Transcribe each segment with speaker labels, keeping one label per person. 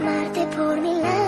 Speaker 1: amarte por mi lado.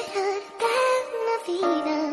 Speaker 1: esperar cada vida.